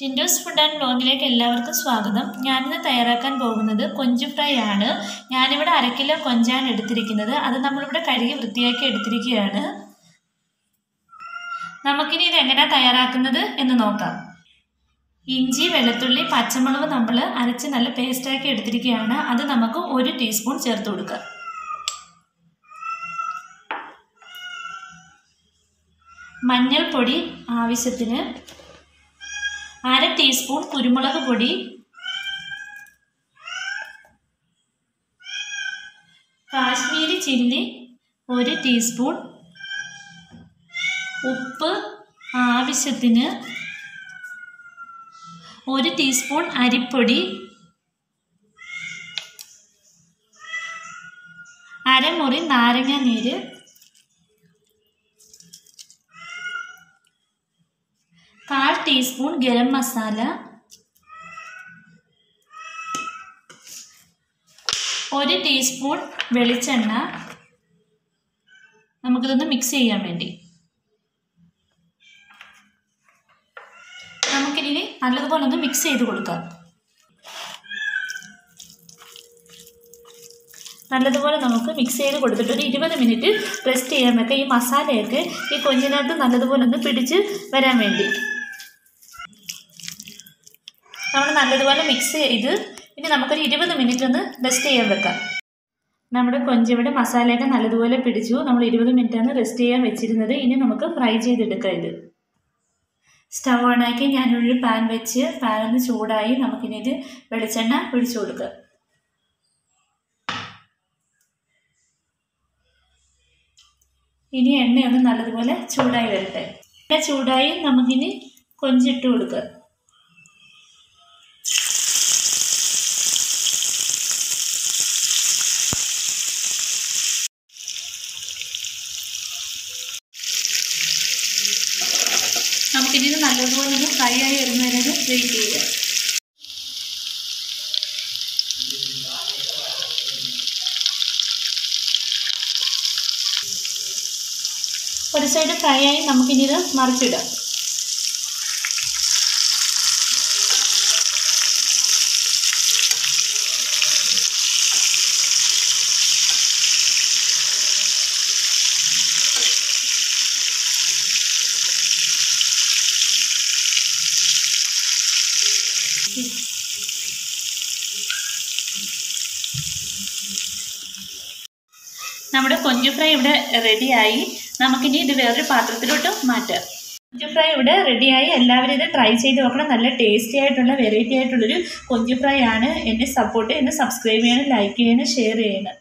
ടിൻഡോസ് food and ബ്ലോഗിലേക്ക് എല്ലാവർക്കും സ്വാഗതം. ഞാനിന്ന് തയ്യാറാക്കാൻ പോകുന്നത് കൊഞ്ച് ഫ്രൈ ആണ്. ഞാനിവിടെ അര കിലോ കൊഞ്ചാണ് എടുത്തിരിക്കുന്നത്. അത് നമ്മളിവിടെ കഴുകി വൃത്തിയാക്കി എടുത്തിരിക്കുകയാണ്. നമുക്കിനി ഇത് എങ്ങനെയാണ് തയ്യാറാക്കുന്നത് എന്ന് നോക്കാം. ഇഞ്ചി വെളുത്തുള്ളി പച്ചമുളക് നമ്മൾ അരച്ച് നല്ല പേസ്റ്റാക്കി എടുത്തിരിക്കുകയാണ്. അത് നമുക്ക് ഒരു ടീസ്പൂൺ ചേർത്ത് കൊടുക്കാം. മഞ്ഞൾപ്പൊടി ആവശ്യത്തിന് അര ടീസ്പൂൺ കുരുമുളക് പൊടി. കാശ്മീരി ചില്ലി ഒരു ടീസ്പൂൺ. ഉപ്പ് ആവശ്യത്തിന് ഒരു ടീസ്പൂൺ അരിപ്പൊടി. അരമുറി നാരങ്ങ നീര്. ടീസ്പൂൺ ഗരം മസാല ഒരു ടീസ്പൂൺ വെളിച്ചെണ്ണ. നമുക്കിതൊന്ന് മിക്സ് ചെയ്യാൻ വേണ്ടി. നമുക്കിനി നല്ലതുപോലെ ഒന്ന് മിക്സ് ചെയ്ത് കൊടുക്കാം. നല്ലതുപോലെ നമുക്ക് മിക്സ് ചെയ്ത് കൊടുത്തിട്ട് ഒരു ഇരുപത് മിനിറ്റ് റെസ്റ്റ് ചെയ്യാൻ വെക്കാം. ഈ മസാലയൊക്കെ ഈ കൊഞ്ഞിനകത്ത് നല്ലതുപോലെ ഒന്ന് പിടിച്ച് വരാൻ വേണ്ടി. നമ്മൾ നല്ലതുപോലെ മിക്സ് ചെയ്ത് ഇനി നമുക്കൊരു ഇരുപത് മിനിറ്റ് ഒന്ന് റെസ്റ്റ് ചെയ്യാൻ വെക്കാം. നമ്മുടെ കൊഞ്ചിവിടെ മസാലയൊക്കെ നല്ലതുപോലെ പിടിച്ചു. നമ്മൾ ഇരുപത് മിനിറ്റാണ് റെസ്റ്റ് ചെയ്യാൻ വെച്ചിരുന്നത്. ഇനി നമുക്ക് ഫ്രൈ ചെയ്തെടുക്കാം ഇത്. സ്റ്റവ് ഓണാക്കി ഞാനൊരു പാൻ വെച്ച് പാൻ ഒന്ന് ചൂടായി നമുക്കിനി ഇത് വെളിച്ചെണ്ണ ഒഴിച്ചു കൊടുക്കാം. ഇനി എണ്ണയൊന്ന് നല്ലതുപോലെ ചൂടായി വരട്ടെ. എണ്ണ ചൂടായി നമുക്കിനി കൊഞ്ചിട്ട് കൊടുക്കാം. നമുക്കിതിന് നല്ലതുപോലെ ഒന്ന് ഫ്രൈ ആയി വരുന്നതിനൊരു വെയിറ്റ് ചെയ്യുക. ഒരു സൈഡ് ഫ്രൈ ആയി നമുക്കിനി ഇത് മറിച്ചിടാം. നമ്മുടെ കൊഞ്ചു ഫ്രൈ ഇവിടെ റെഡിയായി. നമുക്കിനി ഇത് വേറൊരു പാത്രത്തിലോട്ട് മാറ്റാം. കൊഞ്ചു ഫ്രൈ ഇവിടെ റെഡിയായി. എല്ലാവരും ഇത് ട്രൈ ചെയ്ത് നോക്കണം. നല്ല ടേസ്റ്റി ആയിട്ടുള്ള വെറൈറ്റി ആയിട്ടുള്ളൊരു കൊഞ്ചു ഫ്രൈ ആണ്. എന്നെ സപ്പോർട്ട് ചെയ്യുന്നത് സബ്സ്ക്രൈബ് ചെയ്യണം ലൈക്ക് ചെയ്യണം ഷെയർ ചെയ്യണം.